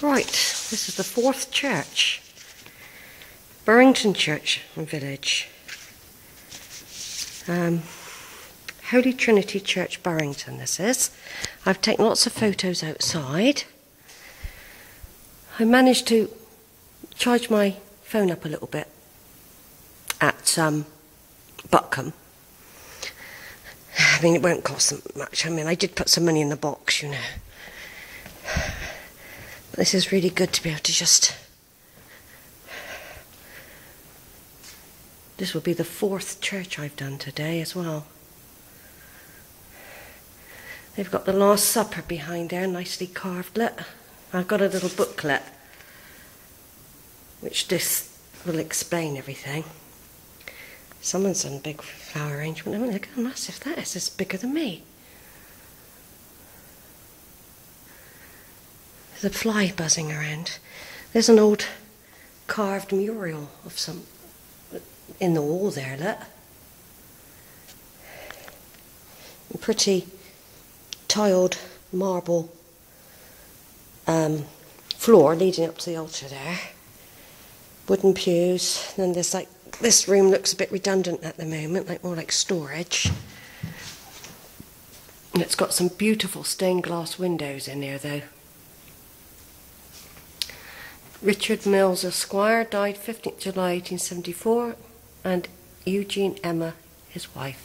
Right, this is the fourth church. Burrington Church and Village. Um, Holy Trinity Church, Burrington, this is. I've taken lots of photos outside. I managed to charge my phone up a little bit at um, Buckham. I mean, it won't cost them much. I mean, I did put some money in the box, you know. This is really good to be able to just. This will be the fourth church I've done today as well. They've got the Last Supper behind there, nicely carved. Look, I've got a little booklet which this will explain everything. Someone's done a big flower arrangement. I mean, look how massive that is. It's bigger than me. There's a fly buzzing around. There's an old carved mural of some in the wall there, look. Pretty tiled marble um, floor leading up to the altar there. Wooden pews. Then there's like this room looks a bit redundant at the moment, like more like storage. And it's got some beautiful stained glass windows in there though. Richard Mills Esquire died 15th July 1874 and Eugene Emma, his wife.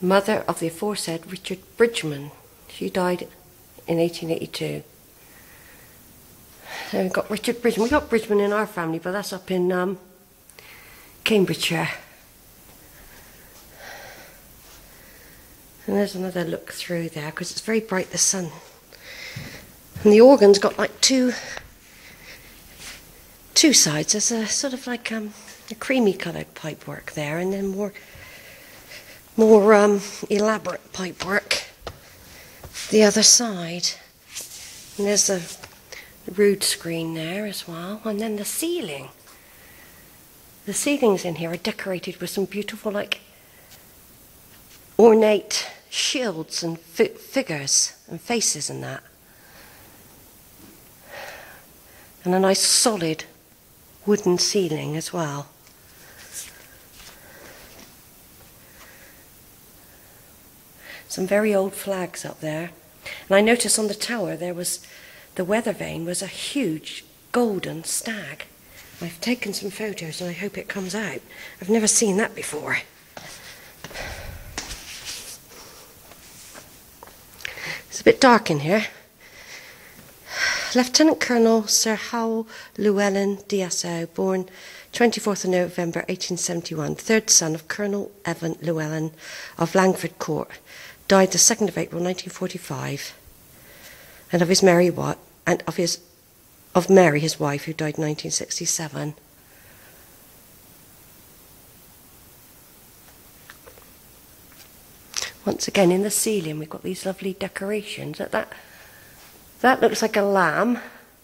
Mother of the aforesaid Richard Bridgman. She died in 1882. So we've got Richard Bridgman. We've got Bridgman in our family, but that's up in um, Cambridgeshire. And there's another look through there because it's very bright, the sun. And the organ's got like two two sides. There's a sort of like um, a creamy coloured pipework there, and then more more um, elaborate pipework the other side. And there's a rood screen there as well, and then the ceiling. The ceilings in here are decorated with some beautiful, like, ornate shields and fi- figures and faces and that. And a nice solid wooden ceiling as well. Some very old flags up there. And I noticed on the tower there was the weather vane was a huge golden stag. I've taken some photos and I hope it comes out. I've never seen that before. It's a bit dark in here. Lieutenant Colonel Sir Howell Llewellyn DSO, born 24th of November 1871, third son of Colonel Evan Llewellyn of Langford Court, died the 2nd of April 1945, and of his Mary Watt, and of his of Mary, his wife, who died in 1967. Once again, in the ceiling, we've got these lovely decorations. That, that, that looks like a lamb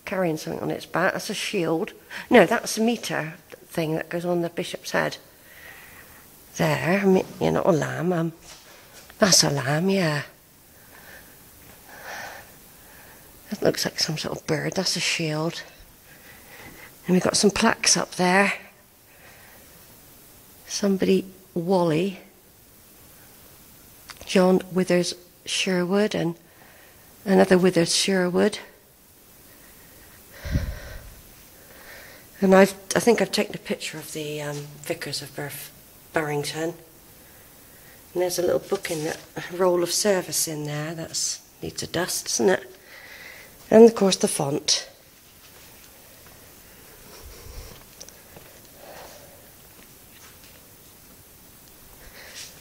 carrying something on its back. That's a shield. No, that's a meter thing that goes on the bishop's head. There, you're not a lamb. Um, that's a lamb, yeah. That looks like some sort of bird. That's a shield. And we've got some plaques up there. Somebody, Wally, John Withers Sherwood, and another Withers Sherwood. And I've, I think I've taken a picture of the um, Vicars of Bur- Burrington. And there's a little book in that, a roll of service in there. That needs a dust, doesn't it? And of course the font.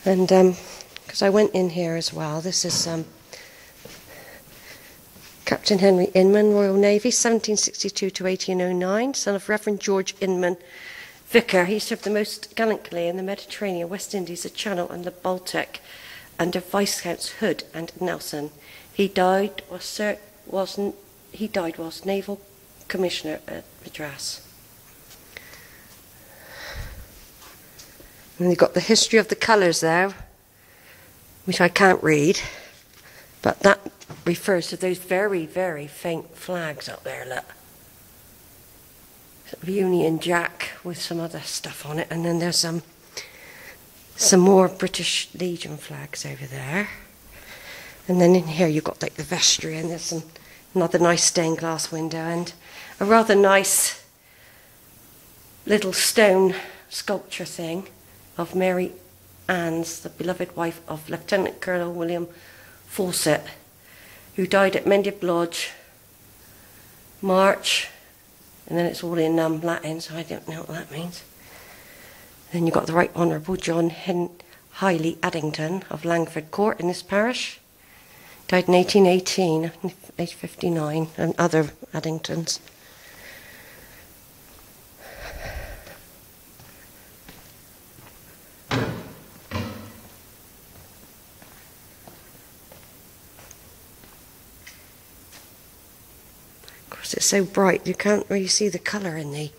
And because um, I went in here as well, this is um, Captain Henry Inman, Royal Navy, 1762 to 1809, son of Reverend George Inman, vicar. He served the most gallantly in the Mediterranean, West Indies, the Channel, and the Baltic under Viscounts Hood and Nelson. He died was he died whilst naval commissioner at Madras. And you've got the history of the colours there, which I can't read, but that refers to those very, very faint flags up there, look. Sort of Union Jack with some other stuff on it, and then there's some some more British Legion flags over there. And then in here you've got like the vestry, and there's some another nice stained glass window, and a rather nice little stone sculpture thing of Mary Ann's, the beloved wife of Lieutenant Colonel William Fawcett, who died at Mendip Lodge, March, and then it's all in um, Latin, so I don't know what that means. Then you've got the Right Honourable John Hen- Hiley Addington of Langford Court in this parish. Died in 1818, age 59, and other Addingtons. It's so bright you can't really see the colour in the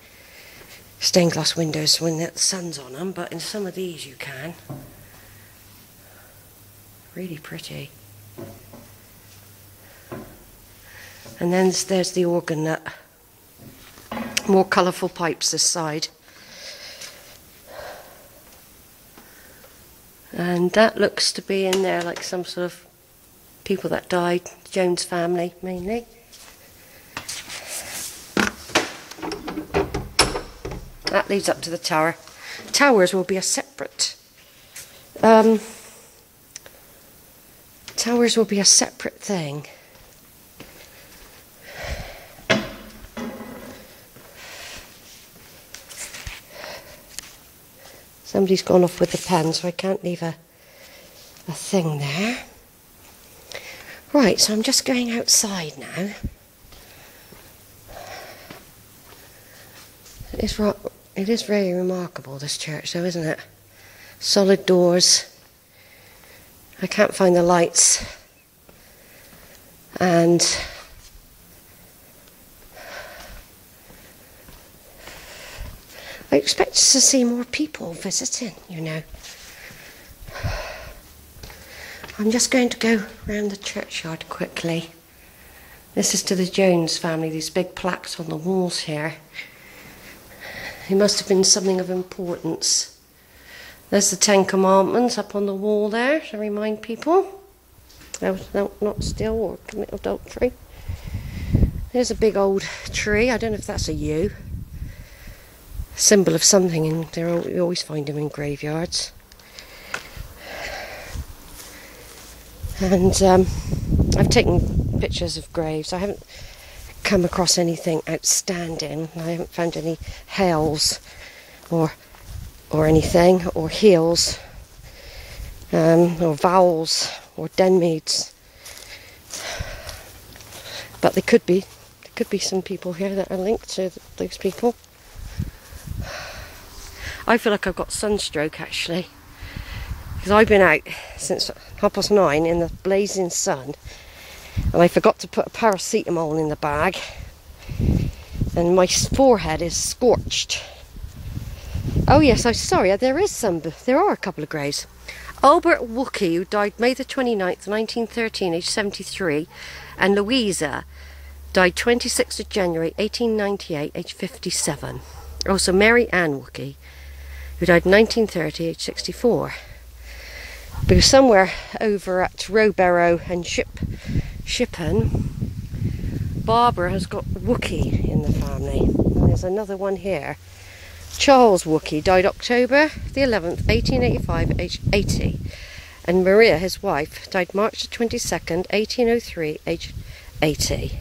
stained glass windows when the sun's on them, but in some of these you can. Really pretty. And then there's the organ nut. More colourful pipes this side. And that looks to be in there like some sort of people that died, Jones family mainly. That leads up to the tower. Towers will be a separate. Um, towers will be a separate thing. Somebody's gone off with the pen, so I can't leave a, a thing there. Right, so I'm just going outside now. It's right. It is very remarkable, this church, though, isn't it? Solid doors. I can't find the lights. And I expect to see more people visiting, you know. I'm just going to go round the churchyard quickly. This is to the Jones family, these big plaques on the walls here. It must have been something of importance. There's the Ten Commandments up on the wall there to remind people. No, no, not steal or commit adultery. There's a big old tree. I don't know if that's a yew symbol of something, and you always find them in graveyards. And um, I've taken pictures of graves. I haven't come across anything outstanding. I haven't found any hails or or anything or heels um, or vowels or denmeads. But there could be there could be some people here that are linked to those people. I feel like I've got sunstroke actually. Because I've been out since half past nine in the blazing sun and I forgot to put a paracetamol in the bag and my forehead is scorched. Oh yes, I'm sorry, there is some, there are a couple of graves. Albert Wookey, who died May the 29th, 1913, aged 73, and Louisa died 26th of January 1898, aged 57. Also Mary Ann Wookey, who died 1930, age 64. Because somewhere over at Rowberrow and Ship, Shipham, Barbara has got Wookey in the family. And there's another one here. Charles Wookey died October the 11th, 1885, age 80. And Maria, his wife, died March the 22nd, 1803, age 80.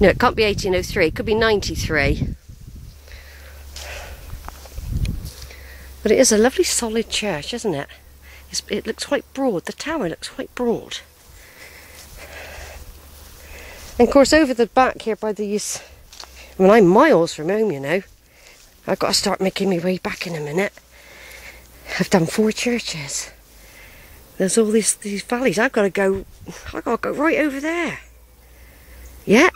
No, it can't be 1803, it could be 93. But it is a lovely solid church, isn't it? It's, it looks quite broad. The tower looks quite broad. And of course, over the back here by these, I mean, I'm miles from home, you know. I've got to start making my way back in a minute. I've done four churches. There's all these these valleys. I've got to go. I've got to go right over there. Yeah.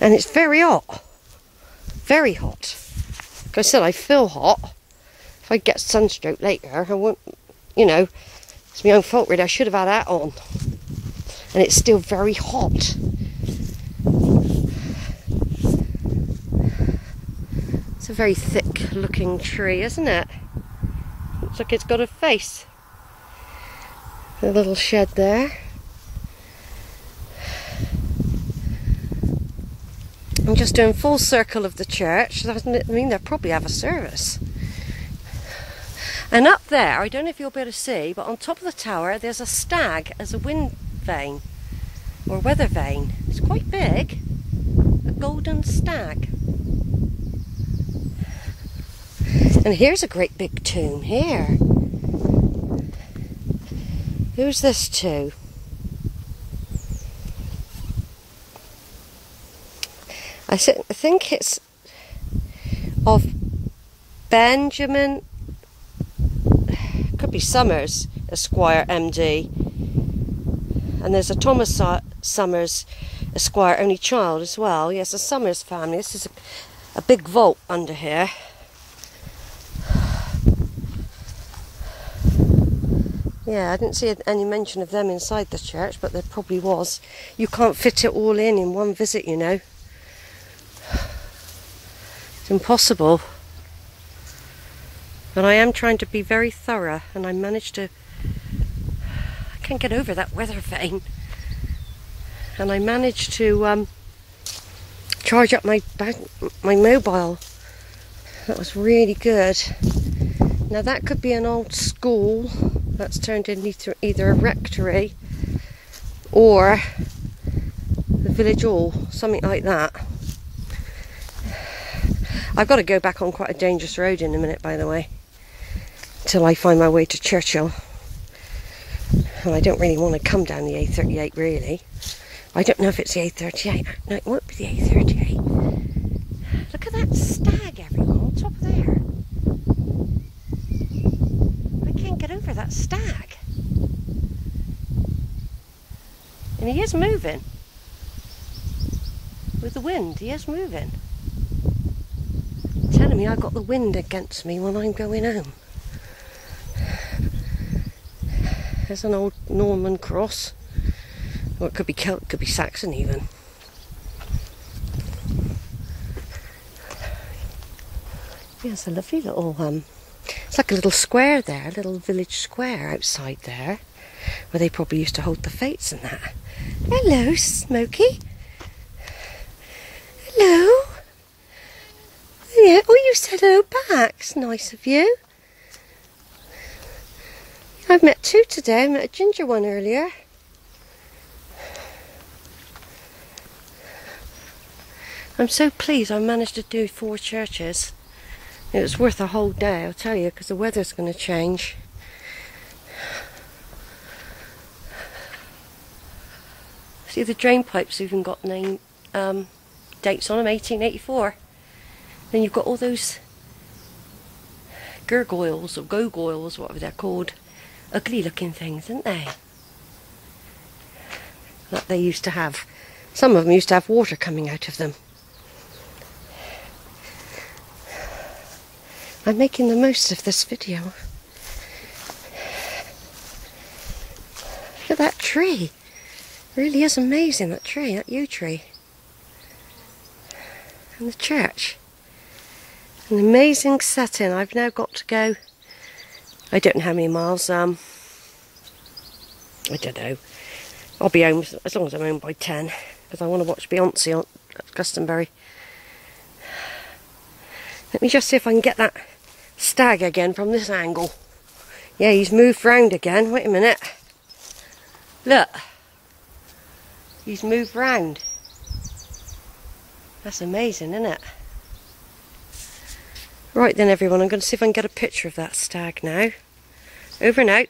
And it's very hot. Very hot. Like I said, I feel hot. I get sunstroke later, I won't, you know, It's my own fault really, I should have had that on. And it's still very hot. It's a very thick looking tree, isn't it? Looks like it's got a face. A little shed there. I'm just doing full circle of the church. I mean, they'll probably have a service. And up there, I don't know if you'll be able to see, but on top of the tower, there's a stag as a wind vane or weather vane. It's quite big. A golden stag. And here's a great big tomb here. Who's this to? I think it's of Benjamin, could be Summers, Esquire, MD. And there's a Thomas Summers, Esquire, only child as well. Yes, a Summers family. This is a, a big vault under here. Yeah, I didn't see any mention of them inside the church, but there probably was. You can't fit it all in in one visit, you know. It's impossible. But I am trying to be very thorough, and I managed to. I can't get over that weather vane. And I managed to um, charge up my my mobile. That was really good. Now that could be an old school that's turned into either a rectory or the village hall, something like that. I've got to go back on quite a dangerous road in a minute, by the way, till I find my way to Churchill. And I don't really want to come down the A38, really. I don't know if it's the A38. No, it won't be the A38. Look at that stag, everyone, on top of there. I can't get over that stag. And he is moving. With the wind, he is moving telling me I've got the wind against me when I'm going home. There's an old Norman cross. Or it could be Celt, could be Saxon even. Yeah, it's a lovely little um it's like a little square there, a little village square outside there. Where they probably used to hold the fetes and that. Hello, Smoky. Hello. Yeah, oh, you said hello back. It's nice of you. I've met two today. I met a ginger one earlier. I'm so pleased I managed to do four churches. It was worth a whole day, I'll tell you, because the weather's going to change. See, the drain pipes even got name um, dates on them, 1884. Then you've got all those gurgoyles or gogoyles, whatever they're called. Ugly looking things, aren't they? That they used to have. Some of them used to have water coming out of them. I'm making the most of this video. Look at that tree. It really is amazing, that tree, that yew tree. And the church. An amazing setting. I've now got to go. I don't know how many miles. Um, I don't know. I'll be home as long as I'm home by ten because I want to watch Beyonce on at Glastonbury. Let me just see if I can get that stag again from this angle. Yeah, he's moved round again. Wait a minute. Look. He's moved round. That's amazing, isn't it? Right then everyone, I'm going to see if I can get a picture of that stag now. Over and out.